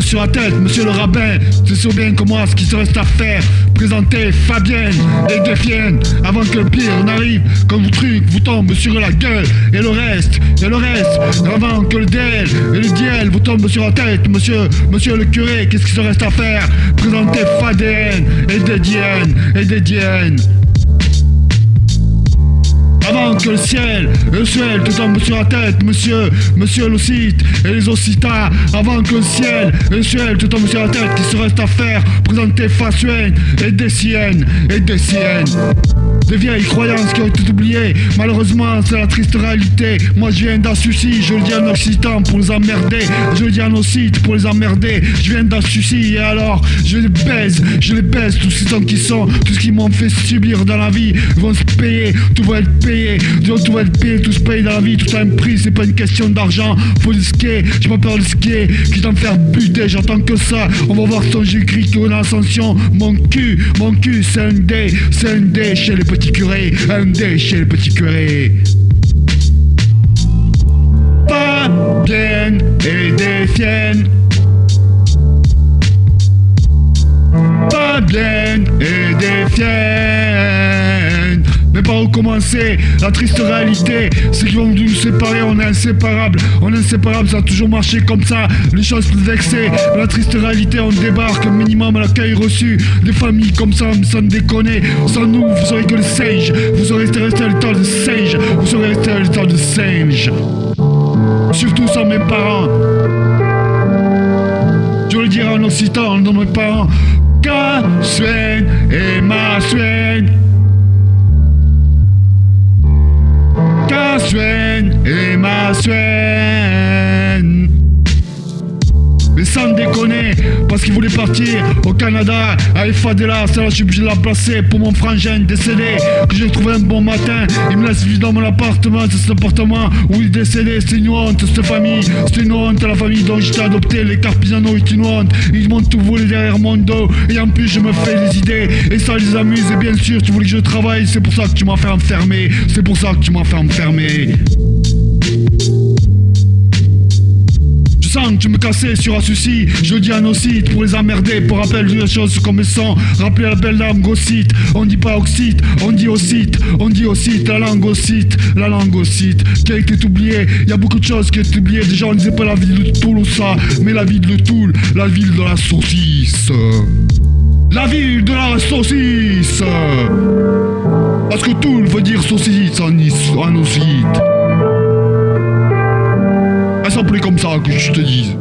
sur la tête, monsieur le rabbin. C'est sûr bien que moi, ce qui se reste à faire, présenter Fabienne et Defienne avant que le pire n'arrive, comme vous truc vous tombe sur la gueule et le reste, et le reste, avant que le DL et le DL vous tombe sur la tête, monsieur, monsieur le curé, qu'est-ce qui se reste à faire? Présenter Fadien et des Dienne et des Dienne. Avant que le ciel, le ciel te tombe sur la tête, monsieur, monsieur l'occite et les occitans, avant que le ciel, le ciel te tombe sur la tête, qu'il se reste à faire, présenter Fassuenne et des siennes, et des siennes. Des vieilles croyances qui ont été oubliées, malheureusement c'est la triste réalité. Moi je viens d'un je le dis en occitan pour les emmerder, je le dis en occite pour les emmerder, je viens d'un souci et alors je les baise, je les baise, tous ces temps qui sont, tout ce qu'ils m'ont fait subir dans la vie, vont se payer, tout va être payé, tout va être payé, tout se paye dans la vie, tout a un prix, c'est pas une question d'argent, faut le skier, je m'en peur le skier, qui t'en faire buter, j'entends que ça, on va voir son j'ai écrit en ascension, mon cul, mon cul c'est un dé, c'est un dé chez les petit curé, un dé chez le petit curé. Pas bien et des fiennes. Pas bien et des par où La triste réalité, c'est qu'ils vont nous séparer, on est inséparables. On est inséparables, ça a toujours marché comme ça. Les choses plus vexées. La triste réalité, on débarque minimum à l'accueil reçu. Des familles comme ça, sans déconner. Sans nous, vous serez que le singe. Vous serez resté à l'état de singe. Vous serez resté à l'état de singe. Surtout sans mes parents. Je le dirai en occitan, dans mes parents. Ka, et ma Swen et ma sans déconner, parce qu'il voulait partir au Canada à Fadela, ça là je suis obligé de la placer pour mon frangin décédé que j'ai trouvé un bon matin. Il me laisse vivre dans mon appartement, c'est cet appartement où il est décédé, c'est une honte, cette famille, c'est une honte, la famille dont j'étais adopté, les Carpisano est une honte. Ils m'ont tout volé derrière mon dos et en plus je me fais des idées et ça les amuse et bien sûr tu voulais que je travaille, c'est pour ça que tu m'as fait enfermer, c'est pour ça que tu m'as fait enfermer. Que tu me cassais sur un souci, je dis sites pour les emmerder, pour rappeler les choses comme elles sont, rappeler la belle dame gossite, on dit pas oxyte, on dit occite, on dit occite, la langue occite, la langue occite, qui a été oubliée, il y a beaucoup de choses été oubliées, déjà on disait pas la ville de Toulouse ça, mais la ville de Toul, la ville de la saucisse. La ville de la saucisse. Parce que Toul veut dire saucisse en, en plus comme ça que je te dise.